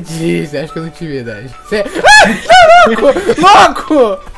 Dead, você que eu não te vi, Dead? Você... Ah, louco! louco!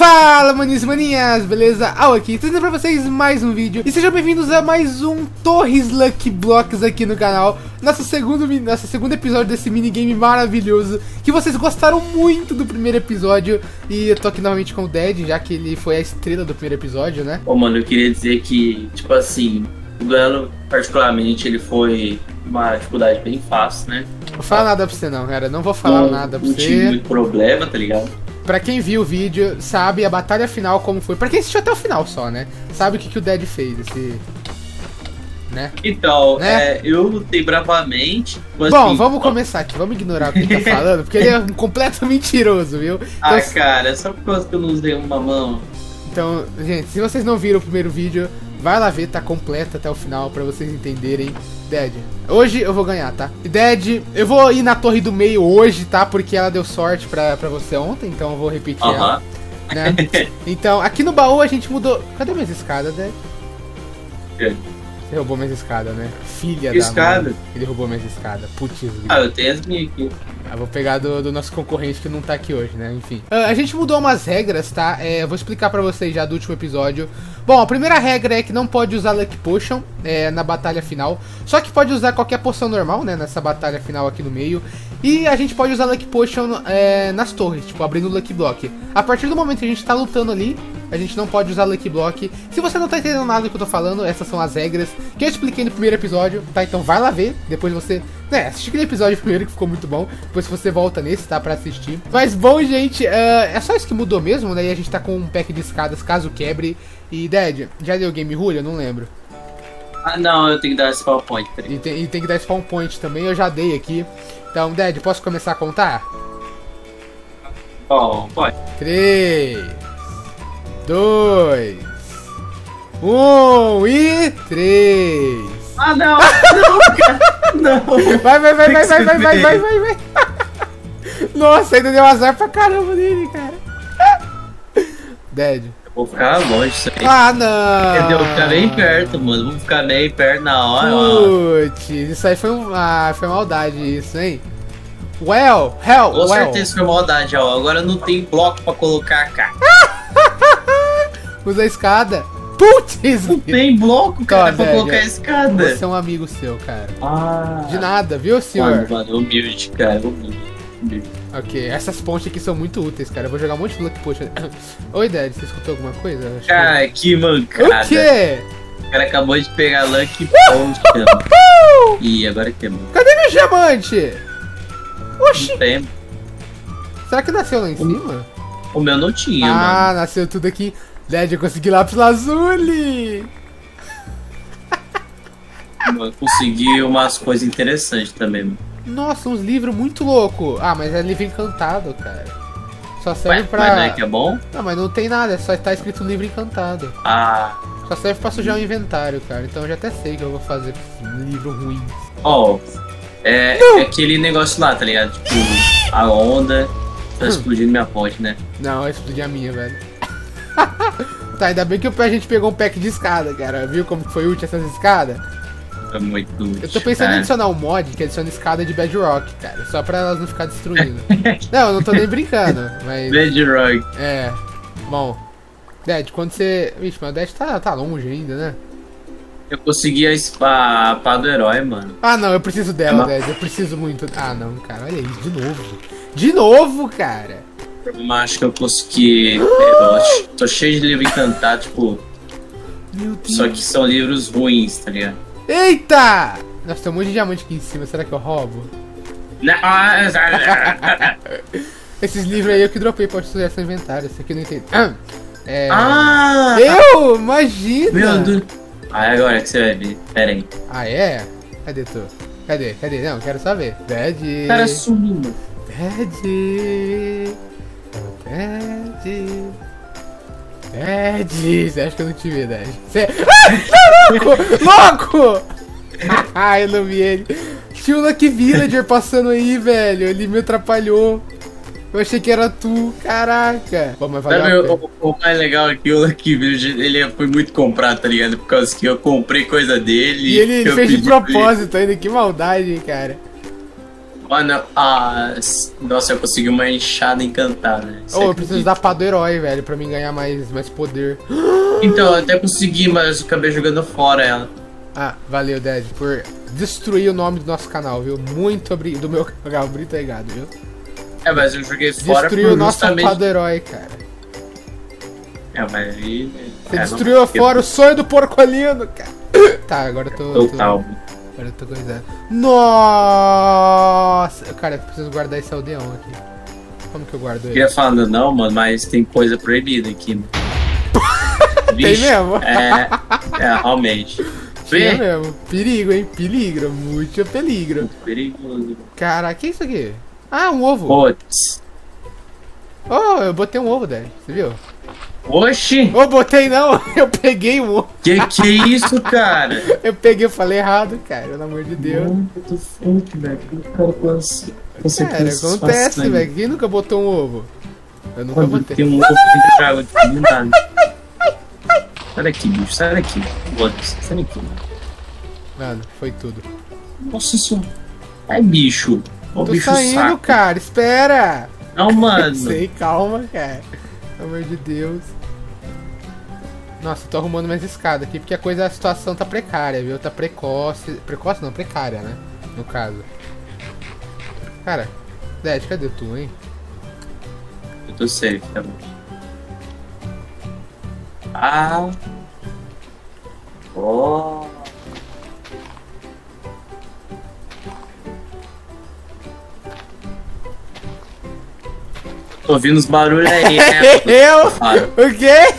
Fala maninhos e maninhas, beleza? Al aqui, trazendo pra vocês mais um vídeo E sejam bem-vindos a mais um Torres Lucky Blocks aqui no canal Nosso segundo, nosso segundo episódio desse minigame maravilhoso Que vocês gostaram muito do primeiro episódio E eu tô aqui novamente com o Dead, já que ele foi a estrela do primeiro episódio, né? Ô mano, eu queria dizer que, tipo assim, o duelo particularmente ele foi uma dificuldade bem fácil, né? Não vou falar nada pra você não, cara, não vou falar não, nada pra não você tive muito problema, tá ligado? Pra quem viu o vídeo, sabe a batalha final como foi. Pra quem assistiu até o final só, né? Sabe o que, que o Dead fez, esse. Né? Então, Né? é, eu lutei bravamente. mas, Bom, assim, vamos ó, começar aqui. Vamos ignorar o que ele tá falando, porque ele é um completo mentiroso, viu? Ah, Então, cara, é só por causa que eu não usei uma mão. então, gente, se vocês não viram o primeiro vídeo, vai lá ver, tá completo até o final pra vocês entenderem. Dead, hoje eu vou ganhar, tá? Dead, eu vou ir na torre do meio hoje, tá? Porque ela deu sorte pra, pra você ontem, então eu vou repetir ela. Aham. né? Então, aqui no baú a gente mudou. Cadê minhas escadas, né? É. Você roubou minhas escadas, né? Filha Que da escada? mãe. Ele roubou minhas escadas. Putz, Ah, eu tenho as minhas aqui. eu vou pegar do, do nosso concorrente que não tá aqui hoje, né? Enfim. Ah, a gente mudou umas regras, tá? É, eu vou explicar pra vocês já do último episódio. Bom, a primeira regra é que não pode usar Lucky Potion é, na batalha final. Só que pode usar qualquer poção normal, né? Nessa batalha final aqui no meio. E a gente pode usar Lucky Potion é, nas torres, tipo, abrindo o Lucky Block. A partir do momento que a gente tá lutando ali, a gente não pode usar Lucky Block. Se você não tá entendendo nada do que eu tô falando, essas são as regras que eu expliquei no primeiro episódio, tá? Então vai lá ver, depois você... Né, assiste aquele episódio primeiro que ficou muito bom, depois você volta nesse, tá? Pra assistir. Mas bom, gente, ah, é só isso que mudou mesmo, né? E a gente tá com um pack de escadas caso quebre. E, Dad, já deu Game Rule? Eu não lembro. Ah, não, eu tenho que dar PowerPoint, peraí. E tem, e tem que dar spawn point também, eu já dei aqui. Então, Dad, posso começar a contar? Bom, pode. 3, 2, 1 e 3. Ah, não! não, cara! Não! Vai, vai, vai, vai, vai, vai, vai, vai, vai, vai. Nossa, ainda deu azar pra caramba dele, cara. Dead. Eu vou ficar longe disso aí. Ah, não. Entendeu? Vou ficar bem perto, mano. Vou ficar bem perto na hora. Putz, isso aí foi, um, ah, foi maldade isso, hein? Well, hell, Com well. certeza foi maldade, ó. Agora não tem bloco pra colocar, cara. Usa a escada. Putz, Não tem bloco, cara, Tá, pra velho. colocar a escada. você é um amigo seu, cara. Ah. De nada, viu, senhor? Mano, mano, humilde, cara. Humilde. Ok, essas pontes aqui são muito úteis, cara. Eu vou jogar um monte de Lucky Potion. Oi, Dad, você escutou alguma coisa? Acho que- Cara, que mancada. O quê? O cara acabou de pegar Lucky Potion. Ih, agora queimou. Cadê meu diamante? Oxi, será que nasceu lá em cima? O meu não tinha, Ah, nasceu tudo aqui. Dad, eu consegui lápis lazuli. Eu consegui umas coisas interessantes também, mano. Nossa, uns livros muito loucos. Ah, mas é livro encantado, cara. Só serve Ué, pra. Mas não é que é bom? Não, mas não tem nada, é só tá escrito livro encantado. Ah. Só serve pra sujar o inventário, cara. Então eu já até sei que eu vou fazer um livro ruim. Ó. é, é aquele negócio lá, tá ligado? Tipo, a onda tá explodindo minha ponte, né? Não, vai explodir a minha, velho. tá, ainda bem que a gente pegou um pack de escada, cara. Viu como foi útil essas escadas? É muito útil. Eu tô pensando em adicionar um mod que adiciona escada de bedrock, cara. Só pra elas não ficar destruindo. não, eu não tô nem brincando, mas. Bedrock. É. Bom. Dad, quando você. Vixe, mas o Dad tá, tá longe ainda, né? Eu consegui a espa- a pá do herói, mano. Ah, não, eu preciso dela, É. Eu preciso muito. Ah, não, cara, olha isso, de novo. De novo, cara. Eu acho que eu consegui. Eu acho- tô cheio de livro encantado, tipo. Meu Deus. Só que são livros ruins, tá ligado? Eita! Nossa, tem um monte de diamante aqui em cima. Será que eu roubo? Não, Esses livros aí eu que dropei pra destruir seu inventário. Esse aqui eu não entendo. Ah, É. Ah! Eu? Imagina! Meu Deus. Ah, agora que você vai ver. Pera aí. Ah, é? Cadê tu? Cadê? Cadê? Não, quero saber. Dad. O cara sumiu. Dad. É, diz, acho que eu não te vi, né? Cê... Ah, louco! Louco! ah, eu não vi ele. Tinha o Lucky Villager passando aí, velho. Ele me atrapalhou. Eu achei que era tu, caraca. Pô, mas Sabe, o, o, mais legal é que o Lucky Villager, ele foi muito comprado, tá ligado? Por causa que eu comprei coisa dele. E ele, ele fez de propósito ainda, que maldade, cara. Mano, ah, nossa, eu consegui uma enxada encantada. Né? Oh, eu preciso da pá do herói, velho, pra mim ganhar mais, mais poder. Então, eu até consegui, mas eu acabei jogando fora ela. Ah, valeu, Dad, por destruir o nome do nosso canal, viu? Muito obrigado. Do meu canal, muito obrigado, viu? É, mas eu joguei fora Destruiu o nosso justamente... pá do herói, cara. É, mas aí. Você é, destruiu não... fora o sonho do porcolino, cara. Tá, agora eu tô. Total. Tô... Eu tô coisando. Nossa! Cara, eu preciso guardar esse aldeão aqui. Como que eu guardo ele? Eu ia falando, não, mano, mas tem coisa proibida aqui. Né? tem mesmo? É, é realmente. Tinha mesmo. Perigo, hein? Peligro. Muito peligro. Muito perigoso. Cara, que é isso aqui? Ah, um ovo. Putz. Oh, eu botei um ovo, Dad. Você viu? Oxi! Ô, botei não, eu peguei um. Que que é isso, cara? eu peguei, eu falei errado, cara, pelo amor de Deus. What fuck, velho? Cara, você, você cara, acontece, velho. Quem nunca botou um ovo? Eu nunca Quando botei. Tem um ovo dentro de água de nada. Sai daqui, bicho, sai daqui. Sai daqui. Mano, foi tudo. Nossa senhora. Ai, bicho. Ô, Tô bicho saindo, saco. cara, espera! Não, mano. Sei, calma, cara. Pelo amor de Deus. Nossa, tô arrumando mais escada aqui porque a coisa, a situação tá precária, viu? Tá precoce. Precoce não, precária, né? No caso. Cara, Dad, cadê tu, hein? Eu tô safe, tá bom. Ah! Oh! Tô ouvindo os barulhos aí, né? Eu? O quê?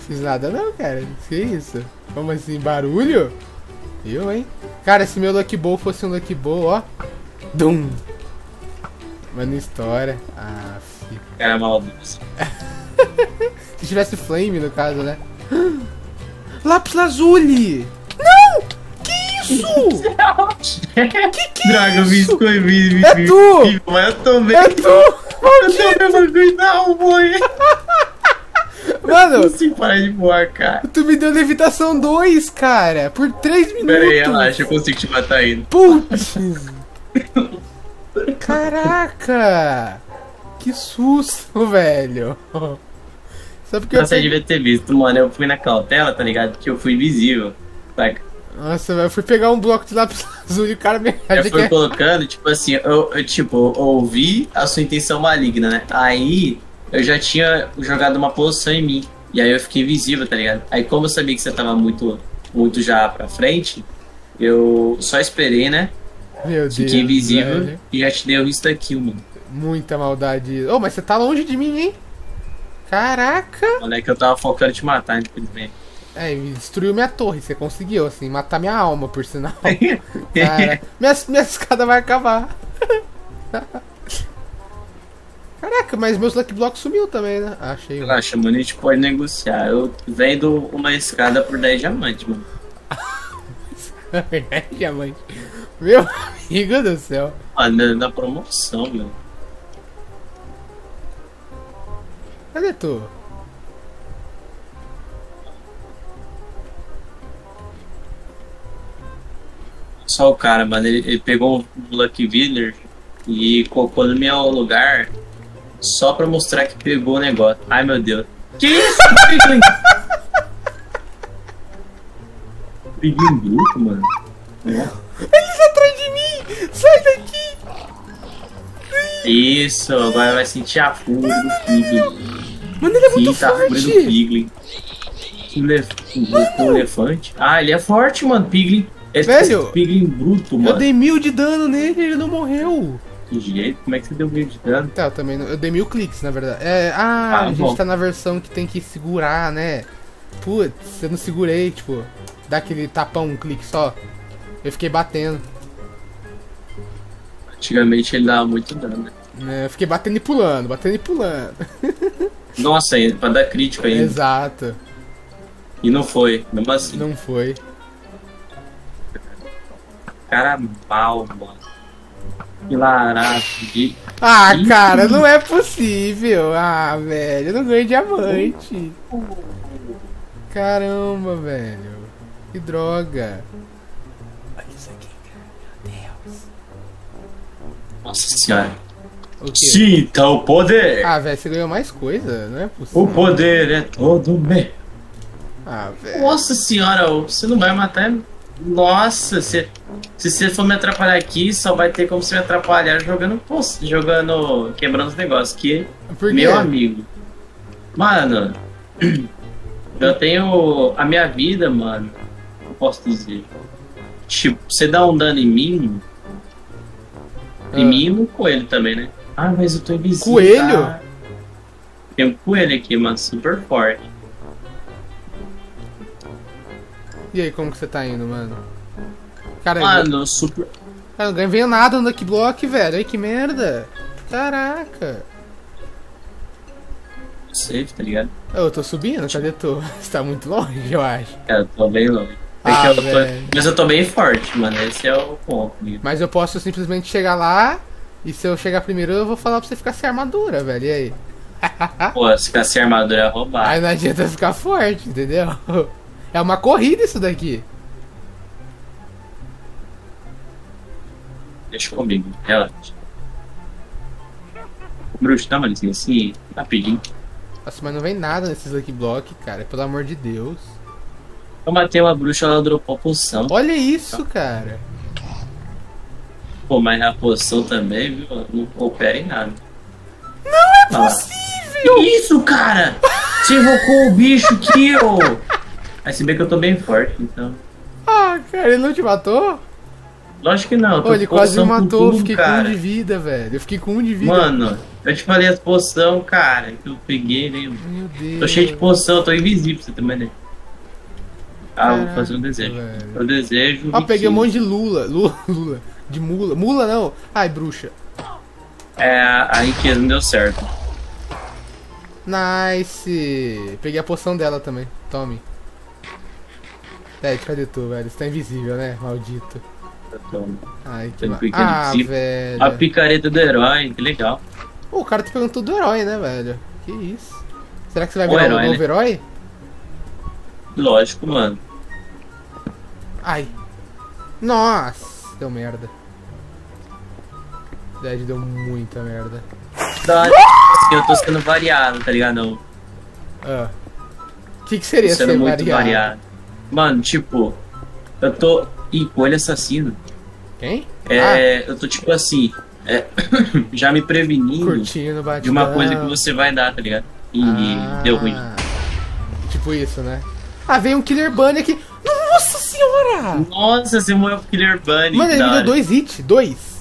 Fiz nada não, cara. Que isso? Como assim, barulho? Eu, hein? Cara, se meu Lucky Ball fosse um Lucky Ball, ó. Dum! Mano, história. Ah, fi. Cara, maldoso. se tivesse flame, no caso, né? Lápis Lazuli! Que isso? que que Draga, é isso? Draga, me, me, É tu! Mas eu também. É tu! Eu também não, boy. Mano, eu consigo parar de voar, cara. Tu me deu levitação 2, cara, por 3 minutos. Pera aí, relaxa, eu consigo te matar ainda. Putz! Caraca! Que susto, velho. Só porque Nossa, eu. Você devia ter visto, mano. Eu fui na cautela, tá ligado? Que eu fui invisível. Saca? Nossa, eu fui pegar um bloco de lápis azul e o cara me. Eu fui colocando, tipo assim, eu, eu tipo, ouvi a sua intenção maligna, né? Aí eu já tinha jogado uma poção em mim. E aí eu fiquei invisível, tá ligado? Aí como eu sabia que você tava muito, muito já pra frente, eu só esperei, né? Meu Deus. Fiquei invisível velho. e já te dei o insta kill, mano. Muita maldade. Ô, oh, mas você tá longe de mim, hein? Caraca! Olha é que eu tava focando em te matar, infelizmente. É, destruiu minha torre, você conseguiu, assim, matar minha alma, por sinal. Cara, minha, minha escada vai acabar. Caraca, mas meus Lucky Blocks sumiu também, né? Ah, achei. Relaxa, mano, a gente pode negociar. Eu vendo uma escada por 10 diamantes, mano. 10 diamantes. Meu amigo do céu. Ah, na, na promoção, meu. Cadê tu? Só o cara, mano. Ele, ele pegou um Lucky Winner e colocou no meu lugar só pra mostrar que pegou o negócio. Ai meu Deus. Que isso? Piglin bruto, mano. Eles atrás de mim! Sai daqui! Isso, agora vai sentir a fúria do Piglin. Mano, ele é muito Sinta forte! a fúria do Piglin. O elefante. Ah, ele é forte, mano. Piglin. É Velho, Piglin bruto, mano. Eu dei mil de dano nele ele não morreu. Que jeito? Como é que você deu mil de dano? Tá, eu também. Não, eu dei mil cliques, na verdade. É, ah, ah, a gente bom. tá na versão que tem que segurar, né? Putz, eu não segurei, tipo, dá aquele tapão, um clique só. Eu fiquei batendo. Antigamente ele dava muito dano, né? É, eu fiquei batendo e pulando, batendo e pulando. Nossa, ainda, pra dar crítico ainda. Exato. E não foi, mesmo assim. Não foi. Cara mal, mano. Que larado. de- Ah, Ih. cara, não é possível. Ah, velho, eu não ganhei diamante. Caramba, velho. Que droga. Olha isso aqui, cara. Meu Deus. Nossa senhora. Sinta o poder. Ah, velho, você ganhou mais coisa? Não é possível. O poder é todo meu. Ah, velho. Nossa senhora, você não vai matar. Nossa, se, se você for me atrapalhar aqui, só vai ter como você me atrapalhar jogando post, jogando. quebrando os negócios. Que, meu amigo. Mano, eu tenho. A minha vida, mano. Eu posso dizer. Tipo, você dá um dano em mim. Em Ah. mim e no coelho também, né? Ah, mas eu tô invisível. Coelho? tá? Tem um coelho aqui, mano, super forte. E aí, como que você tá indo, mano? Cara, Mano, super. eu não ganhei nada no Block, velho. Ai, que merda. Caraca. Safe, tá ligado? Eu tô subindo, cadê tu? Você tá muito longe, eu acho. Cara, eu tô bem longe. É Ah, eu tô-. Mas eu tô bem forte, mano. Esse é o ponto. amigo. Mas eu posso simplesmente chegar lá e se eu chegar primeiro eu vou falar pra você ficar sem armadura, velho. E aí? Pô, se ficar sem armadura é roubar. Aí não adianta ficar forte, entendeu? É uma corrida isso daqui. Deixa comigo, relaxa. Bruxo, dá uma licença assim, rapidinho. Nossa, mas não vem nada nesses Lucky Block, cara. Pelo amor de Deus. Eu matei uma bruxa, ela dropou poção. Olha isso, cara. Pô, mas a poção também, viu? Não coopera em nada. Não é Possível! Isso, cara! Você invocou o bicho aqui, ô! Aí se bem que eu tô bem forte, então. Ah, cara, ele não te matou? Lógico que não. Pô, ele com quase me com matou. Eu tudo, fiquei com cara. um de vida, velho. Eu fiquei com um de vida. Mano, eu te falei as poção, cara, que eu peguei, né? Meu Deus. Tô cheio de poção, tô invisível você também, né? Ah, vou Caraca, fazer um desejo. velho. Eu desejo. Ó, peguei um 25. monte de lula. Lula, lula. De mula. Mula não. Ai, bruxa. É, a riqueza não deu certo. Nice. Peguei a poção dela também. Tome. Ted, cadê tu, velho? Você tá invisível, né? Maldito. Tô- Ai, que ma... Ah, velho. A picareta do herói, que legal. Pô, o cara tá perguntando do herói, né, velho? Que isso? Será que você vai O virar herói, um novo né? herói? Lógico, mano. Ai. Nossa, deu merda. Dead deu muita merda. Da eu tô sendo variado, tá ligado? Não. Ah. O que, que seria sendo ser muito variado? variado. Mano, tipo, eu tô. Ih, coelho assassino. Quem? É. Eu tô tipo assim. é, já me ah, prevenindo de uma coisa que você vai dar, tá ligado? E Ah, deu ruim. Tipo isso, né? Ah, veio um Killer Bunny aqui. Nossa senhora! Nossa, você morreu pro Killer Bunny. Mano, ele deu dois hits. Dois.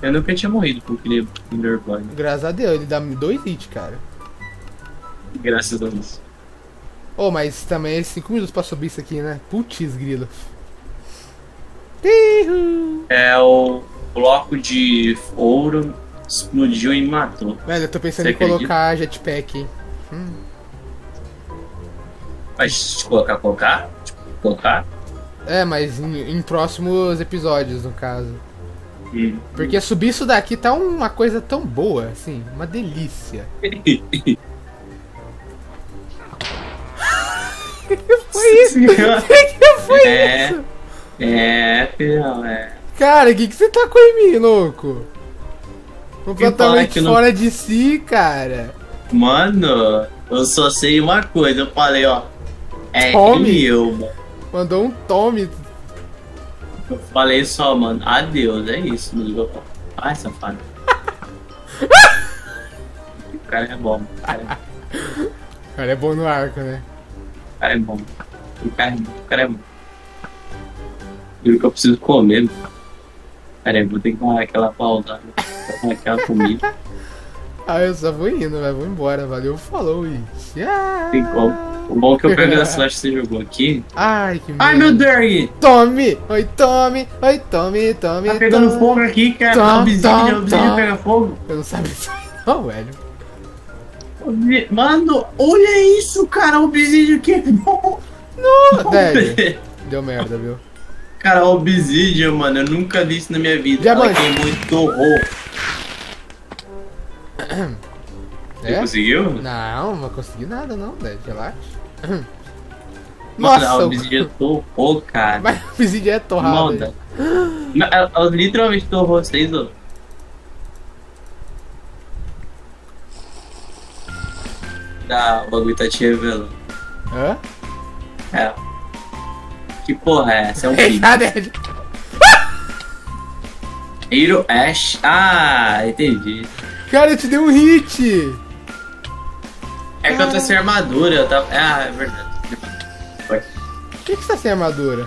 Eu nunca tinha morrido pro Killer, Killer Bunny. Graças a Deus, ele dá dois hits, cara. Graças a Deus. Oh, mas também é 5 minutos pra subir isso aqui, né? Putz, grilo. É o bloco de ouro explodiu e me matou. Velho, eu tô pensando Você em colocar jetpack, hein? Vai te colocar, colocar? Tipo, colocar? É, mas em, em próximos episódios, no caso. Hum. Porque subir isso daqui tá uma coisa tão boa, assim, uma delícia. O que, que foi É. isso? É, filhão, é. Cara, o que, que você tá com em mim, louco? Completamente que não- fora de si, cara. Mano, eu só sei uma coisa, eu falei, ó. É Tome. eu, mano. Mandou um tome. Eu falei só, mano, adeus, é isso, mano. Ai, safado. o cara é bom, o cara é, Cara, é bom no arco, né? o cara é bom. O cara é bom, o cara é bom. Juro que eu preciso comer, mano. Aí, vou ter que dar aquela pausada. Dar aquela comida. Ah, eu só vou indo, velho. Vou embora. Valeu, falou e tchau. Tem como. O bom é que eu pego as flash que você jogou aqui. Ai, que Ai, merda. meu Derg! Tome! Oi, tome! Oi, tome, tome, Tá pegando tome. fogo aqui, cara. Tom, O obsidian, tom, o obsidian tom. pega fogo. Eu não sabia disso não, velho. Mano, olha isso, cara. O quebrou. Não, deu merda, viu? Cara, obsidian, mano. Eu nunca vi isso na minha vida. Diamante. Ela queimou e torrou. Você É? conseguiu? Não, não vou conseguir nada não, Dad, relaxa. Nossa, o o- obsidian torrou, cara. mas o obsidian é. Não, Ela, ela literalmente torrou vocês, ó. Ah, o bagulho tá te revelando. Hã? É. Que porra é essa? É um filho. Hero Ash. Ah, entendi. Cara, eu te dei um hit. É que eu tô sem armadura, eu tava. Ah, é verdade. Foi. Por que, que você tá sem armadura?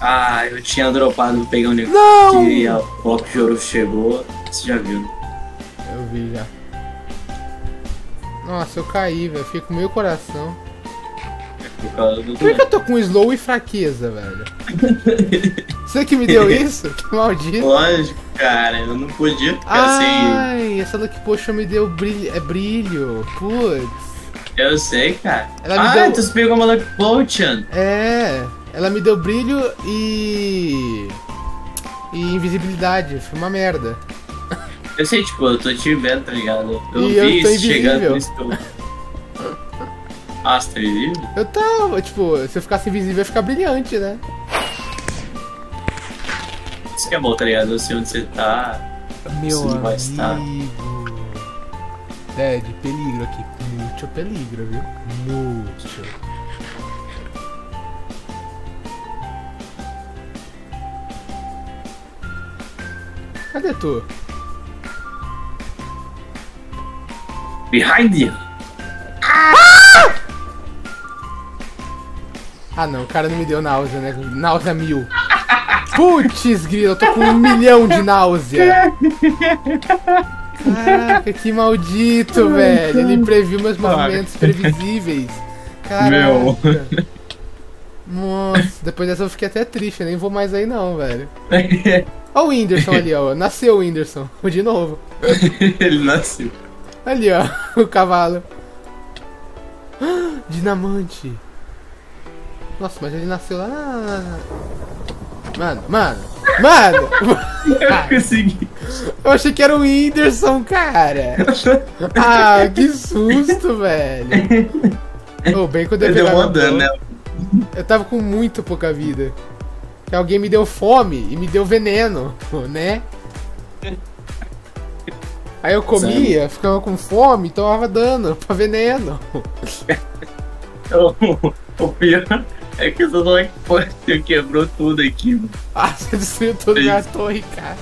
Ah, eu tinha dropado pegar um negócio Não! que a Pop Joro chegou. Você já viu, né? Eu vi já. Nossa, eu caí, velho. Fiquei com meio coração. Por causa do. Por que, eu tô com slow e fraqueza, velho? Você que me deu isso? Que maldito. Lógico, cara, eu não podia ficar sem. Ai, essa Lucky Potion me deu brilho. É brilho. Putz. Eu sei, cara. Ela me ah, deu- você pegou uma Lucky Potion. É. Ela me deu brilho e. E invisibilidade. Foi uma merda. Eu sei, tipo, eu tô te vendo, tá ligado? Eu E eu vi tô isso chegando invisível. por isso que Ah, tá invisível? Eu tava, tipo, se eu ficasse invisível ia ficar brilhante, né? Isso que é bom, tá ligado? Eu sei onde você tá. Meu Você vai estar. amigo. Dad, peligro aqui. Muito peligro, viu? Muito. Cadê tu? Behind you! Ah não, o cara não me deu náusea, né? Náusea mil. Putz, grilo, eu tô com um milhão de náusea. Caraca, que maldito, velho. Ele previu meus movimentos previsíveis. Caraca. Meu. Nossa, depois dessa eu fiquei até triste, eu nem vou mais aí não, velho. Ó o Whindersson ali, ó. Nasceu o Whindersson. De novo. Ele nasceu. Ali, ó. O cavalo. Dinamante. Nossa, mas ele nasceu lá na... Mano, mano. Mano! Eu consegui. Eu achei que era o Whindersson, cara. Ah, que susto, velho. Ô, bem que eu Ele deu na dano, né? Eu tava com muito pouca vida. Que alguém me deu fome e me deu veneno, né? Aí eu comia, ficava com fome, tomava dano pra veneno. O pior é que essa Lucky Potion quebrou tudo aqui, mano. Ah, você destruiu toda minha torre, cara.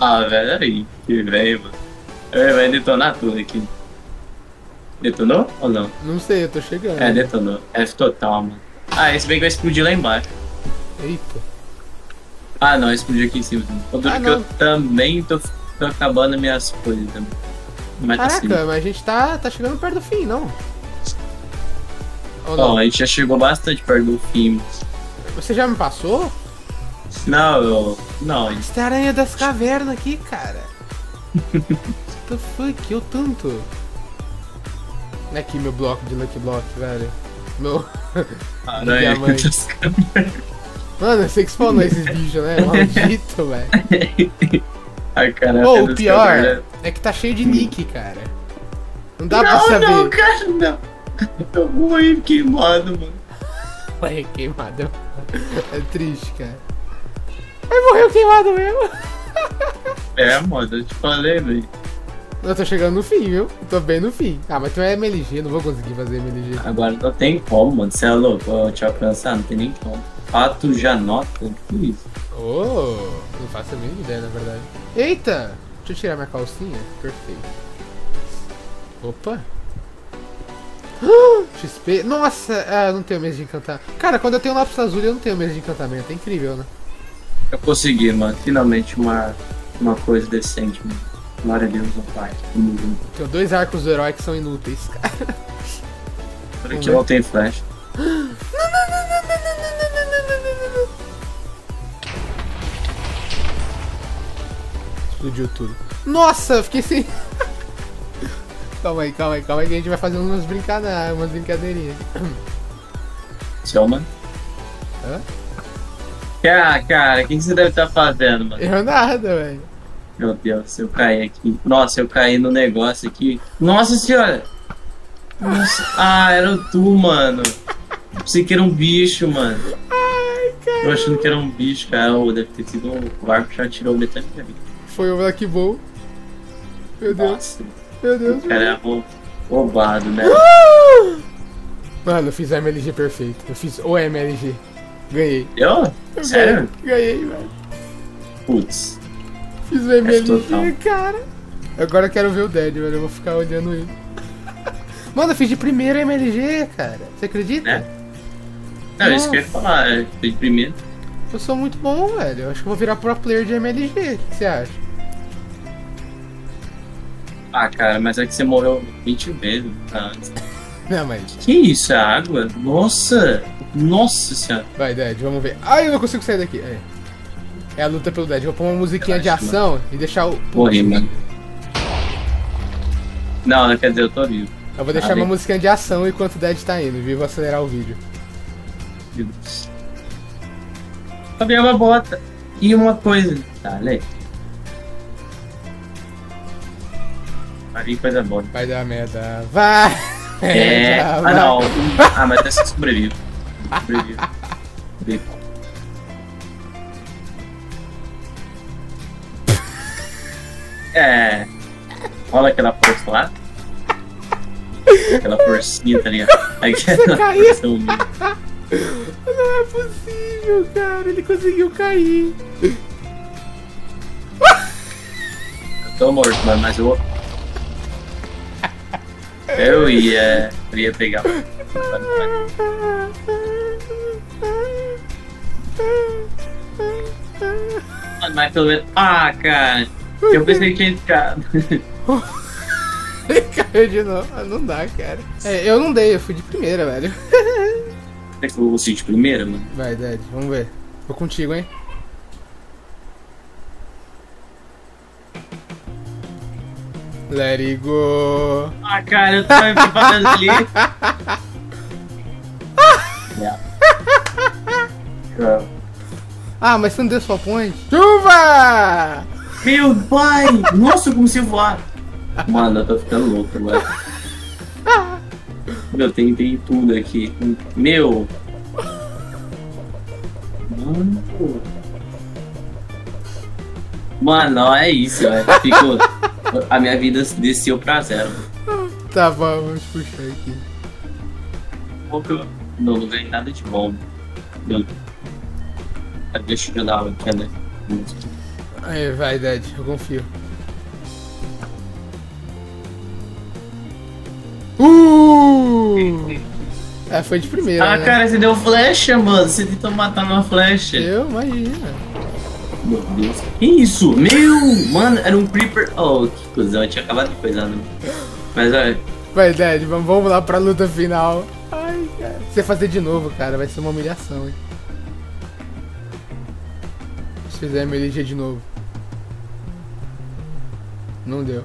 Ah, velho, aí. Que velho, mano. É, Vai detonar tudo aqui. Detonou ou não? Não sei, eu tô chegando. É, detonou. F total, mano. Ah, esse bem que vai explodir lá embaixo. Eita. Ah, não, explodiu aqui em cima. O duro Ah, que eu não. também tô, tô acabando minhas coisas também. Mas tá assim. Caraca, mas a gente tá, tá chegando perto do fim, não? Ou Bom, não? a gente já chegou bastante perto do fim. Você já me passou? Não, eu. Não, tem a aranha das cavernas aqui, cara. What the fuck? Eu tanto. Aqui meu bloco de Lucky Block, velho. Meu. aranha das câmeras. Mano, eu sei que spawnou esses bichos, né? Maldito, velho. Ai, cara, Ou até o pior câmeras. é que tá cheio de nick, cara. Não dá pra Não, saber. não, cara, não. Eu morrer queimado, mano. Ué, queimado. É triste, cara. Ai, morreu queimado mesmo. É, mano, eu te falei, velho. Eu tô chegando no fim, viu? Tô bem no fim. Ah, mas tu é MLG, não vou conseguir fazer MLG. Agora não tem como, mano. Você é louco, eu te alcançar, não tem nem como. Pato já nota, que isso? Oh, não faço a mínima ideia, na verdade. Eita! Deixa eu tirar minha calcinha. Perfeito. Opa! XP. Nossa, ah, eu não tenho medo de encantar. Cara, quando eu tenho lápis azul, eu não tenho medo de encantamento. É incrível, né? Eu consegui, mano. Finalmente uma, uma coisa decente, mano. Glória a Deus, meu pai. Tenho dois arcos do herói que são inúteis, cara. Por aqui não tem flash. Explodiu tudo. Nossa, eu fiquei sem. Calma aí, calma aí, calma aí que a gente vai fazer umas brincadeiras, umas brincadeirinhas. Seu, mano. Hã? Cara, cara, o que, que você deve estar fazendo, mano? Eu nada, velho. Meu Deus, eu caí aqui. Nossa, eu caí no negócio aqui. Nossa senhora! Nossa. Ah, era tu, mano. Eu pensei que era um bicho, mano. Ai, cara. Eu achando que era um bicho, cara. Ou deve ter sido um o arco já tirou metade da vida. Foi o Black Bull. Meu Deus, Nossa, meu Deus. o cara é rou- roubado, né? Mano, eu fiz a MLG perfeito. Eu fiz o MLG. Ganhei. Eu? Eu Sério? Ganhei, velho. Putz. Fiz o MLG, total. cara. Agora eu quero ver o Dead, velho. Eu vou ficar olhando ele. Mano, eu fiz de primeiro MLG, cara. Você acredita? Né? Não, isso que eu ia falar. é, foi de primeiro. Eu sou muito bom, velho. Eu acho que eu vou virar pro player de MLG. O que você acha? Ah, cara, mas é que você morreu 20 vezes antes. Não, mas. Que isso? É água? Nossa! Nossa senhora! Vai, Dead, vamos ver. Ai, eu não consigo sair daqui. É, é a luta pelo Dead. Eu vou pôr uma musiquinha de Relaxa, ação e deixar o. Morri, mano. Não, não quer dizer, eu tô vivo. Eu vou deixar Ah, uma bem. musiquinha de ação enquanto o Dead tá indo, viu? Vou acelerar o vídeo. Meu Deus. É uma bota. E uma coisa. Tá, lê. Aí coisa boa. Vai dar merda. Vai! É. Ah, vai. não. Ah, mas essa sobrevive. Sobrevive. Sobrevive. É. Rola aquela força lá. Aquela forcinha, tá ligado? Aquela força humilde. Não é possível, cara. Ele conseguiu cair. Eu tô morto, mano, mas eu. Eu ia. Eu ia pegar. Mano, mas pelo menos. Ah, cara. Eu pensei que tinha ficado. Ele caiu de novo. Ah, Não dá, cara. É, eu não dei, eu fui de primeira, velho. Será que eu vou de primeira, mano? Vai, Dead, vamos ver. Vou contigo, hein? Let it go. Ah, cara, eu tava me preparando ali. Yeah. Ah, mas você não deu sua point? Chuva! Meu pai! Nossa, eu comecei a voar. Mano, eu tô ficando louco agora. Meu, tem, tem tudo aqui. Meu! Mano. Mano, é isso, velho. Ficou. A minha vida desceu pra zero. Tá bom, vamos puxar aqui. Pouco- Não, não ganhei nada de bom. Meu. Deixa eu dar uma. Aí, vai, Dead, eu confio. Uh! É, foi de primeira, Ah, né? cara, você deu flecha, mano. Você tentou matar numa flecha. Eu, imagina. Meu Deus. Que isso? Meu! Mano, era um creeper. Oh, que cuzão. Eu tinha acabado de coisar, né? Mas olha. Vai, Dead, vamos, lá pra luta final. Ai, cara. Se você fazer de novo, cara, vai ser uma humilhação, hein? Se fizer MLG de novo. Não deu.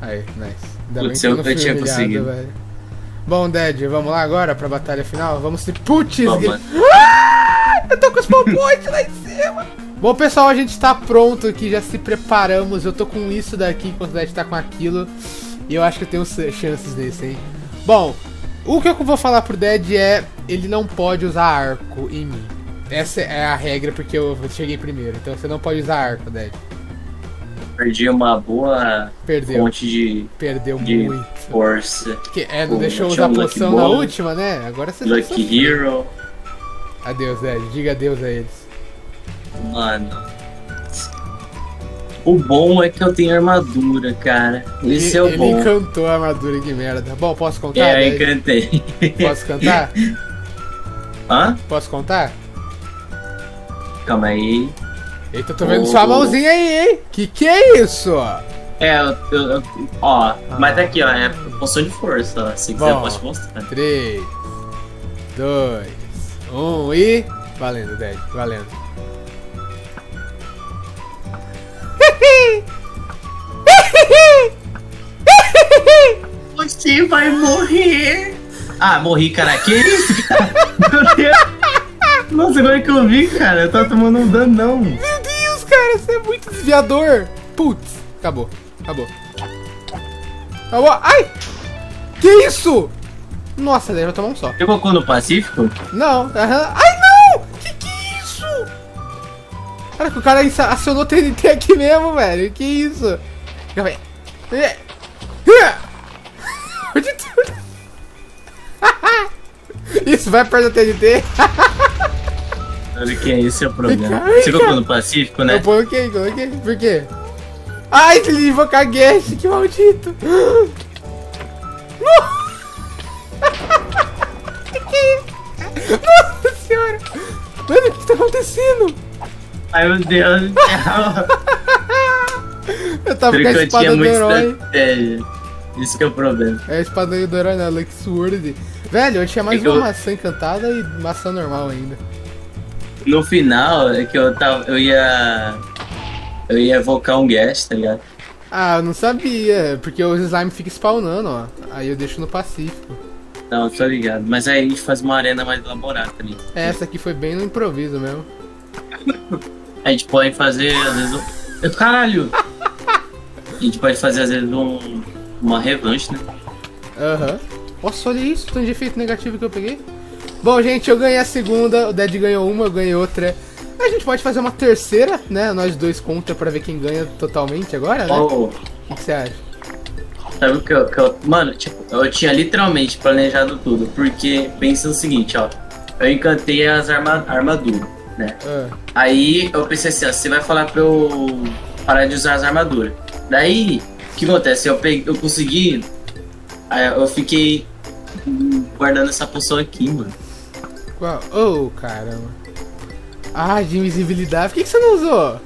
Aí, nice. Ainda Putz, bem que eu não fui tinha humilhado, conseguido. velho. Bom, Dead, vamos lá agora pra batalha final? Vamos se... Putz. Ah, eu tô com os popoites lá em cima. Bom, pessoal, a gente tá pronto aqui, já se preparamos. Eu tô com isso daqui, enquanto o Dead tá com aquilo. E eu acho que eu tenho chances desse, hein? Bom, o que eu vou falar pro Dead é... Ele não pode usar arco em mim. Essa é a regra, porque eu cheguei primeiro. Então você não pode usar arco, Dead. Perdi uma boa Perdeu. fonte de, Perdeu de muito. Força. Que, é, não deixou usar Lucky poção na última, né? Agora você Lucky. Hero. Adeus, Dead. Diga adeus a eles. Mano. O bom é que eu tenho armadura, cara. Esse ele, é o ele bom. encantou a armadura, que merda. Bom, posso contar? É, eu encantei. Posso cantar? Hã? Posso contar? Calma aí. Eita, tô vendo Ô, sua mãozinha aí, hein? Que que é isso? É, eu, eu- ó, mas aqui, ó, é poção de força, ó. Se quiser, eu Bom. posso te mostrar. 3, 2, 1 e. Valendo, Dead, valendo. Quem vai morrer? Ah, morri, cara. Que isso, cara? Meu Deus. Nossa, agora que eu vi, cara, eu tava tomando um danão. Meu Deus, cara, você é muito desviador. Putz, acabou, acabou. Acabou. Ai! Que isso? Nossa, daí vai tomar um só. Você colocou no Pacífico? Não. Ai, não! Que que é isso? Cara, que o cara acionou TNT aqui mesmo, velho. Que isso? Calma aí. Tudo. Isso, vai perto da TNT. Olha que é esse é o problema. Você colocou no Pacífico, né? Eu coloquei, coloquei. Por quê? Ai, ele invocar guest, que maldito. Nossa senhora. Mano, o que tá acontecendo? Ai, meu Deus do céu. Eu tava Porque com a espada do herói. Isso que é o problema. É a espada do herói, não, Lux Sword. Velho, eu tinha mais É uma eu- maçã encantada e maçã normal ainda. No final, é que eu tava. Eu ia. Eu ia evocar um guest, tá ligado? Ah, eu não sabia, porque os slime ficam spawnando, ó. Aí eu deixo no Pacífico. Não, tô ligado. Mas aí a gente faz uma arena mais elaborada também. Essa aqui foi bem no improviso mesmo. A gente pode fazer, às vezes. Um... Eu- Caralho! A gente pode fazer, às vezes, um... uma revanche, né? Aham. Nossa, olha isso, tanto de efeito negativo que eu peguei. Bom, gente, eu ganhei a segunda, o Dead ganhou uma, eu ganhei outra. A gente pode fazer uma terceira, né? Nós dois contra pra ver quem ganha totalmente agora, né? Oh, O que você acha? sabe o que eu, que eu- Mano, tipo, eu tinha literalmente planejado tudo. Porque pensa no seguinte, ó. Eu encantei as arma... armaduras, né? Ah, Aí eu pensei assim, ó, você vai falar pra eu parar de usar as armaduras. Daí, o que acontece? Eu, peguei, eu consegui. Aí eu fiquei guardando essa poção aqui, mano. qual? Oh, caramba. Ah, de invisibilidade. Por que, que você não usou?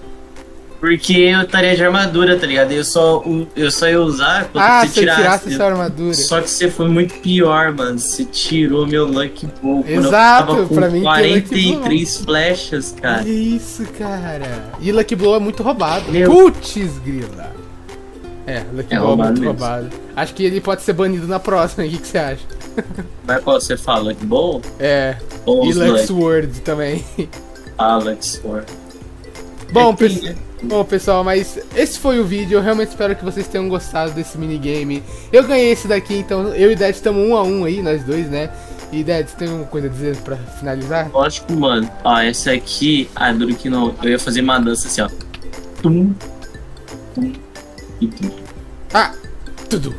Porque eu estaria de armadura, tá ligado? Eu só, eu só ia usar quando Ah, você se eu tirasse. tirasse sua armadura. Só que você foi muito pior, mano. Você tirou meu Lucky quando Exato, eu tava com pra mim que é Lucky 43 flechas, cara. Olha isso, cara. E Lucky Blow é muito roubado. Meu. Putz, grila. É, Lucky É Blow é muito mesmo. roubado. Acho que ele pode ser banido na próxima. O que, que você acha? Mas qual você fala? Lucky Ball? É. Ou E Lucky? World também. Ah, Lucky Sword. Bom, É pe- Bom, pessoal, mas esse foi o vídeo. Eu realmente espero que vocês tenham gostado desse minigame. Eu ganhei esse daqui, então eu e Dad estamos um a um aí, nós dois, né? E Dad, você tem alguma coisa a dizer pra finalizar? Lógico, mano. Ó, essa aqui, a duro que não. Eu ia fazer uma dança assim, ó. Tum, tum e tum. Ah! Tudo!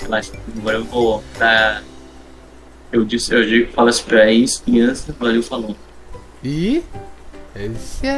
Relaxa. Agora eu vou pra. Eu disse, eu digo, falo assim pra criança, valeu, falou. y el cielo.